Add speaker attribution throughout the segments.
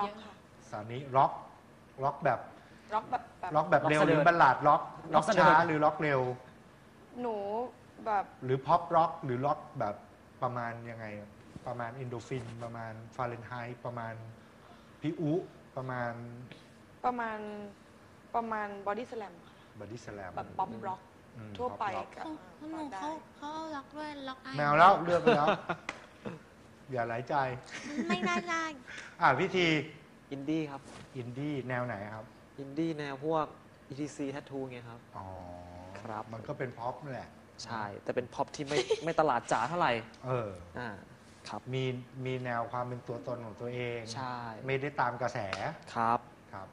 Speaker 1: ร็อกค่ะ
Speaker 2: สานิร็อกร็อกแบบ
Speaker 1: ร็อกแบบแบบ
Speaker 2: ร็อกแบบเร็ว
Speaker 3: ร็อก
Speaker 2: หรือ
Speaker 3: เสดิร์ด
Speaker 2: บัลลาดร็อก
Speaker 3: ร็
Speaker 2: ร็
Speaker 3: อ
Speaker 2: อกก
Speaker 3: เสดิร์ด
Speaker 2: ช้าหรือร็อกเร็ว
Speaker 1: หนูแบบ
Speaker 2: หรือพ็อปร็อกหรือร็อกแบบประมาณยังไง ประมาณอินโดฟิน ประมาณฟาเรนไฮต์ประมาณพิอุประมาณ
Speaker 1: ประมาณประมาณบอดี้สแลมค่ะ
Speaker 2: บอดี้สแลม
Speaker 1: แบบป๊อปร็อกทั่วไปกับ
Speaker 4: เขาหนูเขาเขาเอาล็อกด้วยล็อกไอ
Speaker 2: แมวแล้วเลือกไปแล้ว อย่าหลายใจ
Speaker 4: ไม่ได้ได้
Speaker 2: อ่าพิธี
Speaker 3: อินดี้ครับ
Speaker 2: อินดี้แนวไหนครับ
Speaker 3: อินดี้แนวพวก ETC Tattoo ไงครับ
Speaker 2: อ๋อ
Speaker 3: ครับ
Speaker 2: มันก็เป็นพ็อปนั่นแหละ
Speaker 3: ใช่ แต่เป็นพ็อปที่ไม่ ไม่ตลาดจ๋าเท่าไหร่
Speaker 2: เออ
Speaker 3: อ่า ครับ
Speaker 2: มีมีแนวความเป็นตัวตนของตัวเอง
Speaker 3: ใช่
Speaker 2: ไม่ได้ตามกระแส
Speaker 3: ครับ
Speaker 2: ครับ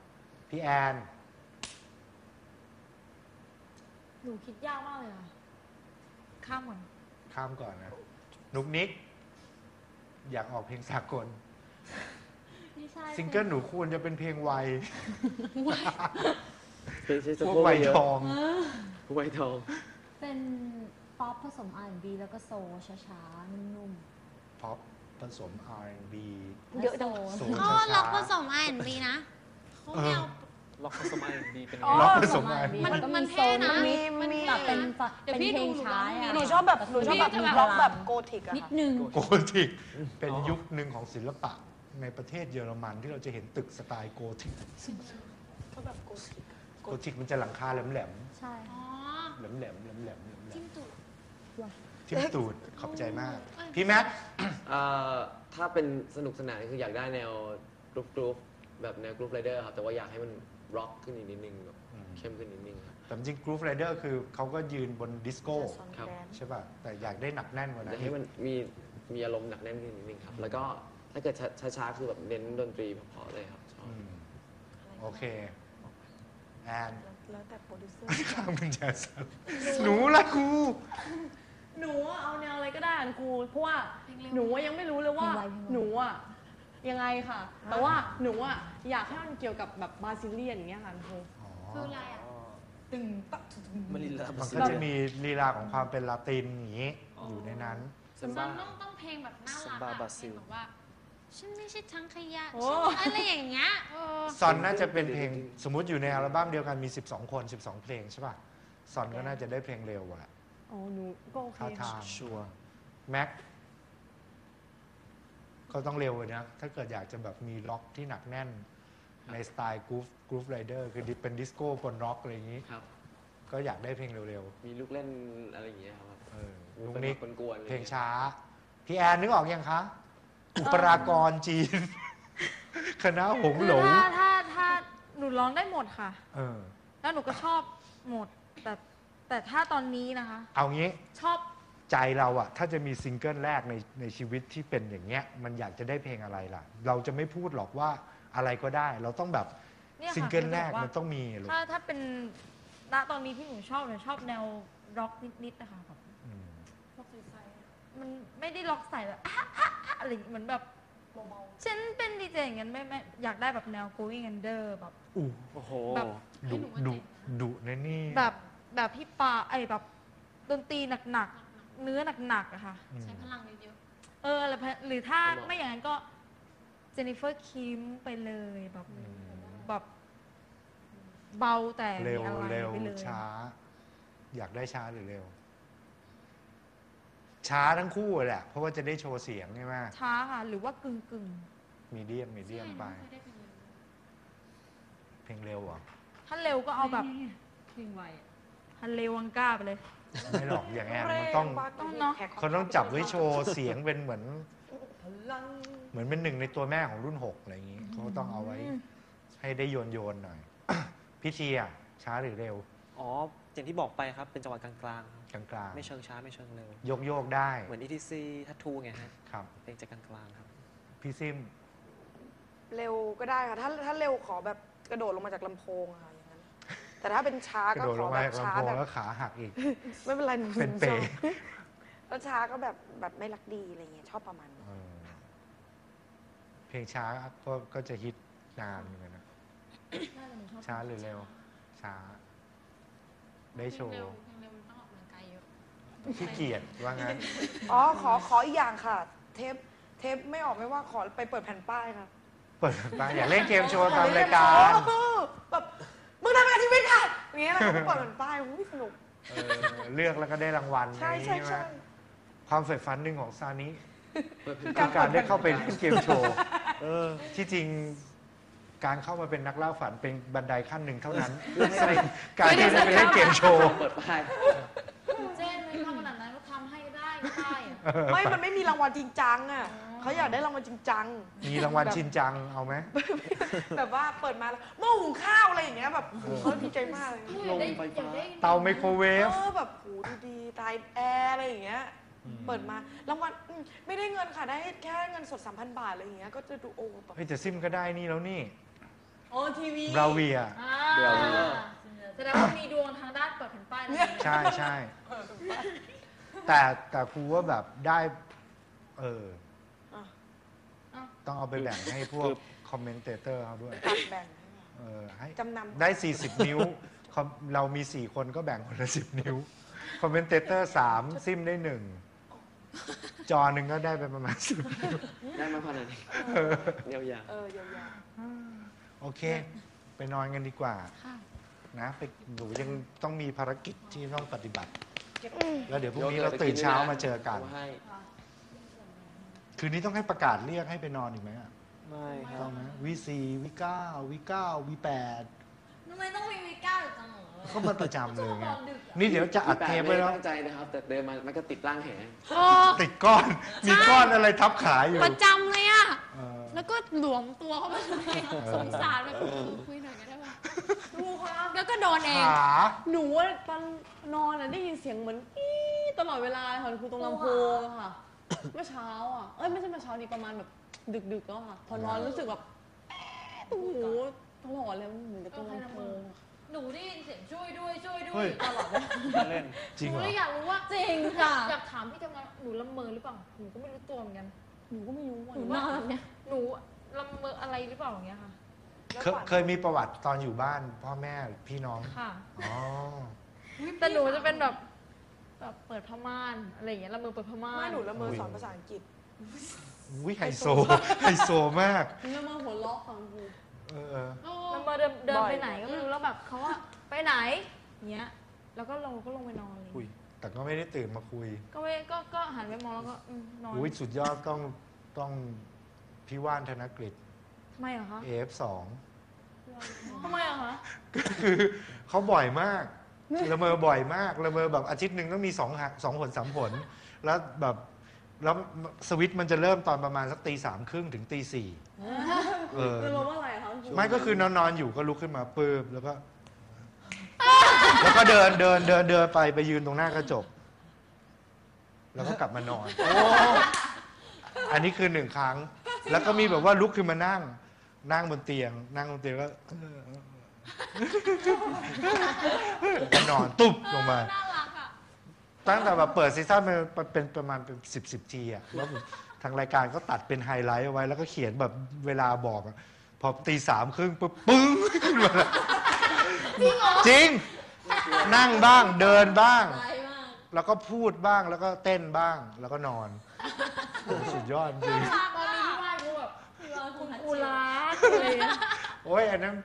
Speaker 2: พี่แอน
Speaker 5: หนูคิดยากมากเลยอะข้ามก่อน
Speaker 2: ข้ามก่อนนะ นุกนิก อยากออกเพลงสากล
Speaker 5: ไม่ใช่
Speaker 2: ซิงเกิลหนูควรจะเป็นเพลงวัย
Speaker 3: เป็นใช้
Speaker 2: พวกวัยทอง
Speaker 3: พวกไวทอง
Speaker 5: เป็นป๊อปผสม R&B แล้วก็โซลช้าๆ นุ่ม
Speaker 2: พ็อปผสม R&B
Speaker 5: ๆ
Speaker 1: เยอะจัง
Speaker 5: และโซ
Speaker 2: โซ
Speaker 5: ล
Speaker 2: ล
Speaker 4: เขาล็อกผสมไอแอนบีนะเขาไม่เอา
Speaker 3: ล็อกผสม R&B เป็น
Speaker 5: อ๋อ
Speaker 3: ไง
Speaker 2: ล็อกผ
Speaker 5: ผ
Speaker 2: ส
Speaker 5: ส
Speaker 2: ม
Speaker 5: ม
Speaker 2: R&B
Speaker 5: R&B
Speaker 4: มัน
Speaker 5: มันก็
Speaker 4: มั
Speaker 5: มี
Speaker 4: น
Speaker 5: โซ
Speaker 4: เท่
Speaker 5: ล
Speaker 4: นะ
Speaker 5: นิด
Speaker 1: มันมี
Speaker 5: ๆแบบเป็นฝ
Speaker 4: เดี๋ยว
Speaker 5: เป็น
Speaker 4: พี่
Speaker 5: เพลง
Speaker 4: ดู
Speaker 5: ช้า
Speaker 4: หนู
Speaker 5: อะ
Speaker 1: หนูชอบแบบหนูชอบแบบ
Speaker 5: มีพ
Speaker 1: ร็อก
Speaker 5: ลัง
Speaker 1: แบบโกธิกอะ
Speaker 5: นิด
Speaker 1: ค่ะ
Speaker 5: นึง
Speaker 2: โกธิกเป็นยุคหนึ่งของศิลปะในประเทศเยอรมันที่เราจะเห็นตึกสไตล์โกธิก
Speaker 1: ก็แบบโกธิกอะ
Speaker 2: โกธิกมันจะหลังคาแหลม
Speaker 5: ใช่
Speaker 4: อ๋อ
Speaker 2: ๆแหลมๆแหลมๆแหลมๆแหลมๆ
Speaker 4: จิ้มตูด
Speaker 2: ทิมตูดขอบใจมาก พี่แม็ก
Speaker 6: เอ่อถ้าเป็นสนุกสนานคืออยากได้แนว groove groove แบบแนว Groove Riders ครับ แต่ว่าอยากให้มัน ร็อกขึ้นอีกนิดนึงแบบ
Speaker 2: อืม
Speaker 6: เข้มขึ้นนิดนึงครับ
Speaker 2: แต่จริง Groove Riders คือเขาก็ยืนบนดิสโก้
Speaker 6: ครับ
Speaker 2: ใช่ป่ะ แต่อยากได้หนักแน่นกว่า
Speaker 6: อ
Speaker 2: นั้
Speaker 6: ยาก
Speaker 2: น
Speaker 6: ให้มันมีมีอารมณ์หนักแน่นขึ้นนิดนึงครับ แล้วก็ถ้าเกิดช้าช้าๆคือแบบเน้นดนตรีเพราะๆเลยครับชอบ
Speaker 2: อืมโอเคแอน
Speaker 1: แล้วแต่โปรดิวเซอร์
Speaker 2: ข้ามเป็นแจสหนูละกู
Speaker 5: หนูอะเอาแนวอะไรก็ได้อะครูเพราะว่า
Speaker 4: เพลงเร็ว
Speaker 5: หนูอะยังไม่รู้เลยว่า
Speaker 7: เพลงไวเพลงไว
Speaker 5: หนูอะ ยังไงค่ะ แต่ว่าหนูอะอยากให้มันเกี่ยวกับแบบบราซิเลียนอย่างเงี้ยค่ะครู
Speaker 2: อ๋อ
Speaker 4: คืออะไรอะ
Speaker 5: ตึงตักตึง
Speaker 3: มาริลา
Speaker 2: มันก็จะมีลีลาของความเป็นลาตินอย่างนี้อยู่ในนั้น
Speaker 3: ซั
Speaker 4: มั
Speaker 3: ม
Speaker 4: น
Speaker 3: บ้า
Speaker 4: ต้องต้องเพลงแบบน่ารัก
Speaker 3: ซัมบ้า
Speaker 4: อะ
Speaker 3: บราซิล
Speaker 4: เพลงแบบว่า ฉันไม่ใช่ทั้งขยะ
Speaker 5: โอ้
Speaker 4: ฉันอะไรอย่างเงี้ยเออ
Speaker 2: ซอนน่าจะเป็นเพลงสมมุติอยู่ในอัลบั้มเดียวกันมี 12 คน 12 เพลงใช่ป่ะซอนก็น่าจะได้เพลงเร็วอะแหละ
Speaker 5: โอ้หนูก็โอเค
Speaker 2: ท่าทา
Speaker 5: ค่ะ
Speaker 2: ง
Speaker 3: ชัวร์
Speaker 2: แม็ก ก็ต้องเร็วเลยนะ ถ้าเกิดอยากจะแบบมีล็อกที่หนักแน่น ในสไตล์กรูฟกรูฟไรเดอร์คือเป็นดิสโก้บนร็อกอะไรอย่างนี้
Speaker 6: ครับ
Speaker 2: ก็อยากได้เพลงเร็ว
Speaker 6: มีลูกเล่นอะไรอย่างเงี้ยครับ
Speaker 2: ๆเออ
Speaker 6: ลู
Speaker 2: ลุ
Speaker 6: ก
Speaker 2: ง
Speaker 6: เล่
Speaker 2: นิ
Speaker 6: น
Speaker 2: ก
Speaker 6: แบบกวนๆอะไร
Speaker 2: เพลง
Speaker 6: งี้ย
Speaker 2: ช้า พี่แอนนึกออกยังคะ อุปรากรจีน คณะหง
Speaker 5: คือ
Speaker 2: หลง
Speaker 5: ถ้าถ้าถ้าหนูร้องได้หมดค่ะ
Speaker 2: เออ
Speaker 5: แล้วหนูก็ชอบหมดแต่แต่ถ้าตอนนี้นะคะ
Speaker 2: เอางี้
Speaker 5: ชอบ
Speaker 2: ใจเราอะถ้าจะมีซิงเกิลแรกในในชีวิตที่เป็นอย่างเงี้ยมันอยากจะได้เพลงอะไรล่ะ เราจะไม่พูดหรอกว่าอะไรก็ได้ เราต้องแบบ
Speaker 5: เนี่ยค่ะ
Speaker 2: ซิงเกิลแรก
Speaker 5: คือแบบว่า
Speaker 2: มันต้องมีลูก
Speaker 5: ถ้าถ้าเป็นณตอนนี้ที่หนูชอบหนูชอบแนวร็อกนิดๆนะคะแบบ
Speaker 2: อืม
Speaker 5: มันไม่ได้ร็อกใสแบบอะอะอะอะไรอย่างงี้เหมือนแบบฉันเป็นดีเจอย่างเงี้ยไม่ไม่อยากได้แบบแนว going under แบบ
Speaker 2: อู้
Speaker 3: โอ้โห
Speaker 5: แบบ
Speaker 2: ดุดุดุนะนี่
Speaker 5: แบบแบบพี่ปาไอแบบดนตรีหนักๆ เนื้อหนักๆอะค่ะ
Speaker 2: อืม
Speaker 4: ใช้พลังเยอะ
Speaker 5: เอออะไรหรือถ้าไม่อย่างนั้นก็เจนนิเฟอร์คิมไปเลยแบบ
Speaker 2: อืม
Speaker 5: แบบเบาแต่มี
Speaker 2: เร็ว
Speaker 5: อะไร
Speaker 2: เร็ว
Speaker 5: ไปเลย
Speaker 2: ช้า อยากได้ช้าหรือเร็ว ช้าทั้งคู่แหละ เพราะว่าจะได้โชว์เสียงใช่ไหม
Speaker 5: ช้าค่ะ หรือว่ากึ่งกึ่ง
Speaker 2: มีเดียมมี
Speaker 4: ๆ
Speaker 2: เดียมไป
Speaker 4: ใช่ไม่เคยได้เพลงเร็ว
Speaker 2: เพลงเร็วเหรอ
Speaker 5: ๆถ้าเร็วก็เอาแบบ
Speaker 7: เพลงไวอะ
Speaker 5: ฮันเลวังก้าไปเลย
Speaker 2: ไม่หรอกอย่างแอนมันต้อง
Speaker 5: ต้องเนอะ
Speaker 2: เขาต้องจับไว้โชว์เสียงเป็นเหมือน เหมือนเป็นหนึ่งในตัวแม่ของรุ่นหกอะไรอย่างนี้เขาต้องเอาไว้ ให้ได้โยนโยนๆหน่อย พิธีอะช้าหรือเร็ว
Speaker 3: อ๋ออย่างที่บอกไปครับเป็นจังหวะกลางๆครับ
Speaker 2: กลาง
Speaker 3: ไม่เชิงช้าไม่เชิงเร็ว
Speaker 2: ๆโยกโยกๆได้
Speaker 3: เหมือน ETC Tattoo ไงฮะ
Speaker 2: ครับ
Speaker 3: เพลงจะกลางๆครับ
Speaker 2: พี่ซิม
Speaker 1: เร็วก็ได้ค่ะถ้าถ้าเร็วขอแบบกระโดดลงมาจากลำโพงอะค่ะอย่างนั้น แต่ถ้าเป็นช้าก
Speaker 2: ระ
Speaker 1: ก็
Speaker 2: โดด
Speaker 1: ข
Speaker 2: ล
Speaker 1: อง
Speaker 2: มา
Speaker 1: แบบ
Speaker 2: จาก
Speaker 1: ช้า
Speaker 2: ลำโพง
Speaker 1: แบบ
Speaker 2: แล้วขาหักอีก
Speaker 1: ไม่เป็นไรหนู
Speaker 2: เป็นเป
Speaker 1: ชอบแล้วช้าก็แบบแบบไม่รักดีอะไรเงี้ยชอบประมาณนั้น
Speaker 2: เออเพลงช้าก็ก็จะฮิตนานเหมือนกันนะ
Speaker 7: น่าจะหนูชอบ
Speaker 2: ช้าหรือเร็ว ช้า ได้โชว์
Speaker 4: เพลงเร็วเพลงเร็วมันต้องออกกำลังกายเยอะ
Speaker 2: ขี้เกียจว่างั้น
Speaker 1: อ๋อขอขออีกอย่างค่ะ เทปเทปไม่ออกไม่ว่าขอไปเปิดแผ่นป้ายค่ะ
Speaker 2: เปิเปิดแผ่นป้ายอยากเล่นเกมโชว์ตามรายการ
Speaker 1: เออแบบมึง ทำงานชีวิตค่ะอย่างเงี้ยเราก็เปิดเป็นป้ายอุ้ยสนุก
Speaker 2: เออเลือกแล้วก็ได้รางวัล
Speaker 1: ใช่ใช่
Speaker 2: ไหม
Speaker 1: ใช่
Speaker 2: ความใฝ่ฝันหนึ่งของซานิ
Speaker 6: เปิดเพลง
Speaker 2: คือการได้เข้าไปเล่นเกมโชว์ที่จริงการเข้ามาเป็นนักล่าฝันเป็นบันไดขั้นหนึ่งเท่านั้น การที่ได้ไปเล่นเกมโชว์
Speaker 6: เปิดป้าย
Speaker 7: เจ๊ไม่ทำขนาดนั้นก็ทำให้ก็ได้ก็ ได้อะ
Speaker 1: ไม่ มันไม่มีรางวัลจริงจังอะเขาอยากได้รางวัลจริงจัง
Speaker 2: มีรางวัลชินจังเอาไหม
Speaker 1: แบบว่าเปิดมาแล้วหม้อหุงข้าวอะไรอย่างเงี้ยแบบเขาดีใจมากเลย
Speaker 7: อยากได้อยากได้
Speaker 2: เตาไมโครเว
Speaker 1: เอ
Speaker 2: ฟ
Speaker 1: อแบบโหดูดีตายแอร์อะไรอย่างเงี้ย เปิดมารางวัลอืมไม่ได้เงินค่ะได้แค่เงินสด 3,000 บาทอะไรอย่างเงี้ยก็จะดูโอ้แบบ
Speaker 2: เฮ้ยแต่ซิมก็ได้นี่แล้วนี่
Speaker 7: โอ้ทีวี
Speaker 2: บราเวีย
Speaker 7: อ่าแสดงว่ามีดวงทางด้านเปิดแผ่นป้ายนะ
Speaker 2: ใช่ใช่ แต่แต่ครูว่าแบบได้ เออ
Speaker 1: อะ
Speaker 2: ต้องเอาไปแบ่งให้พวก commentator เขาด้วย
Speaker 1: ตัดแบ่ง
Speaker 2: เออให้
Speaker 1: จำนำ
Speaker 2: ได้ 40 นิ้วคอมเรามี 4 คนก็แบ่งคนละ 10 นิ้ว commentator 3ซิมได้หนึ่งจอหนึ่งก็ได้ไปประมาณ 10 นิ้ว
Speaker 6: ได้มาขนาดนี้ยาว
Speaker 1: เออยาว
Speaker 2: โอเค ไปนอนกันดีกว่านะไปหนูยังต้องมีภารกิจที่ต้องปฏิบัติ แล้วเดี๋ยวพรุ่งนี้เราตื่นเช้ามาเจอกัน
Speaker 6: ให้
Speaker 2: คืนนี้ต้องให้ประกาศเรียกให้ไปนอนอีกไหมอะ
Speaker 3: ไม่ครั
Speaker 2: ต้อบงไหมวีสี่วีเก้าวีเก้าวีแปด
Speaker 7: ทำไมต้องมีวีก้าอยู่จังเหรอ
Speaker 2: ก็มันประจำเลยไง
Speaker 7: ตอนดึกอะ
Speaker 2: นี่เดี๋ยวจะอัดเทปไว้แล้ว
Speaker 6: ตั้งใจนะครับ แต่เดินมามันก็ติดร่างแห
Speaker 4: โอ้
Speaker 2: ติดก้อน มีก้อนอะไรทับขาอยู่
Speaker 4: ประจำเลยอะ
Speaker 2: เออ
Speaker 4: แล้วก็หลวมตัวเข้าไปเลยสงสารแบบเออคุย หน่อยก็ได้ป่ะ
Speaker 7: ดูครับ
Speaker 4: แล้วก็โดนเอง
Speaker 2: ขา
Speaker 8: หนูว่าตอนนอนน่ะได้ยินเสียงเหมือนอี๊ดตลอดเวลาค่ะคือตรงลำโพงอะค่ะ เมื่อเช้าอะ เอ้ยไม่ใช่เมื่อเช้านี้ประมาณแบบดึกๆแล้วค่ะ พอนอนรู้สึกแบบแอ๊ะตรงหูตลอดเลยมันเหมือนกับตรงลำโพงอะ
Speaker 7: หนูได้ยินเสียงช่วยด้วยช่วยด้ว
Speaker 2: เฮ้
Speaker 7: ย
Speaker 2: ย
Speaker 7: ตลอดเลย
Speaker 3: เล่น
Speaker 2: จริง
Speaker 7: หนู
Speaker 2: เหรอ
Speaker 7: เลยอยากรู้ว่า
Speaker 8: จริงค่ะ
Speaker 7: อยากถามพี่ทำงานหนูละเมอหรือเปล่าหนูก็ไม่รู้ตัวเหมือนกัน
Speaker 8: หนูก็ไม่รู้ว่า
Speaker 7: หนูนอนแบบเนี้ยหนูละเมออะไรหรือเปล่าอย่างเงี้ยค่ะ
Speaker 2: เคยเคยมีประวัติตอนอยู่บ้านพ่อแม่พี่น้อง
Speaker 7: ค่ะ
Speaker 2: อ๋อ
Speaker 7: แต่หนูจะเป็นแบบแบบเปิดผ้าม่านอะไรอย่างเงี้ยละเมอเปิดผ้าม่าน
Speaker 1: ไม่หนูละเมอสอนภาษาอังกฤษ
Speaker 2: วิไฮโซไฮโซมาก
Speaker 8: เรื่องมาหัวล็อกของกู
Speaker 2: เออเออ
Speaker 7: ละเมอเดินเดิน
Speaker 1: บ่อย
Speaker 7: ไปไหนก็ไม่รู้แล้วแบบเขาว่าไปไหนอย่างเงี้ย แล้วก็ลงก็ลงไปนอนเลย
Speaker 2: อุ้ยแต่ก็ไม่ได้ตื่นมาคุย
Speaker 7: ก็ไม่ก็ก็หันไปมองแล้วก็อืมนอน
Speaker 2: อุ้ยสุดยอดต้องต้องพี่ว่านธนกฤษ
Speaker 7: ทำ ไมเหรอคะ
Speaker 2: AF2
Speaker 7: ทำไมเหรอคะ
Speaker 2: คือเขาบ่อยมากละเมอบ่อยมากละเมอแบบอาทิตย์หนึ่งต้องมีสองหักสองผลสามผล แล้วแบบแล้วสวิตช์มันจะเริ่มตอนประมาณสักตีสามครึ่งถึงตีสี่เออ
Speaker 8: คือรู้ว่าอะไรคะคุณครู
Speaker 2: ไม่ก็คือนอนนอนๆอยู่ก็ลุกขึ้นมาปืบแล้วก็ แล้วก็เดินเดินเดินเดินไปไปยืนตรงหน้ากระจก แล้วก็กลับมานอน อันนี้คือหนึ่งครั้ง แล้วก็มีแบบว่าลุกขึ้นมานั่ง นั่งบนเตียง นั่งบนเตียงก็เออเออเออก็นอนตุ๊บลงมา
Speaker 4: น่ารักอะ
Speaker 2: ตั้งแต่แบบเปิดซีซั่นมันเป็นประมาณเป็นสิบสิบทีอะแล้วผมทางรายการก็ตัดเป็นไฮไลท์เอาไว้ แล้วก็เขียนแบบเวลาบอกอะพอตีสามครึ่งปุ๊บปึ้งขึ้นมาเลยจริง นั่งบ้างเดินบ้าง
Speaker 8: ร้ายมาก
Speaker 2: แล้วก็พูดบ้างแล้วก็เต้นบ้างแล้วก็นอนโอ้สุดยอดจริง
Speaker 7: ตอนนี้ที่บ้านกูแบบ
Speaker 8: พี่ว่า คุณหัด
Speaker 7: กู
Speaker 8: เชียร์
Speaker 7: รักเลย
Speaker 2: โอ้ยอันนั้น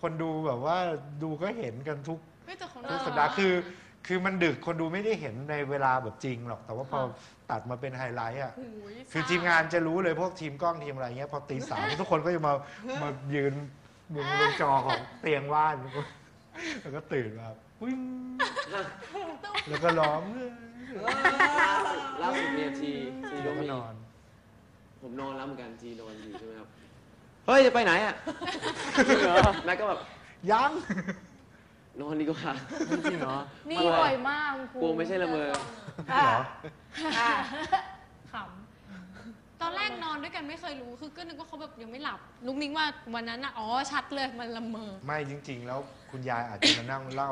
Speaker 2: คนดูแบบว่าดูก็เห็นกันทุก
Speaker 4: เฮ้ยแต่เขา
Speaker 2: ทุ
Speaker 4: น่ากรั
Speaker 2: สัปดาห์คือ คือมันดึกคนดูไม่ได้เห็นในเวลาแบบจริงหรอก แต่ว่าพอตัดมาเป็นไฮไลท์อะคือทีมงานจะรู้เลยพวกทีมกล้องทีมอะไรเงี้ยพอตีสาม ทุกคนก็จะมามายืนมุมบนจอของเตียงว่าน แล้วก็ตื่นมาวิ่งแล้วก็ร้อง
Speaker 6: ล่าสุดล่าสุดเนี่ยทีที
Speaker 2: แล้ว
Speaker 6: ก็
Speaker 2: ก็
Speaker 6: มี
Speaker 2: นอน
Speaker 6: ผมนอนแล้วเหมือนกันทีนอนอยู่ใช่ไหมครับ เฮ้ยจะไปไหนอะแม่ก็แบบ
Speaker 2: ยัง
Speaker 6: นอนดีกว่า
Speaker 3: จริงเหรอ
Speaker 7: นี่บ่อยมากคุณครู
Speaker 6: กลัวไม่ใช่ละเมอ
Speaker 2: เหรอ
Speaker 7: ข
Speaker 4: ตอนแรกนอนด้วยกันไม่เคยรู้ คือก็นึกว่าเขาแบบยังไม่หลับลุกนิ้งว่าวันนั้นอะ อ๋อ ชัดเลยมันละเมอ
Speaker 2: ไม่จริง ๆ แล้วคุณยายอาจจะมานั่งเล่า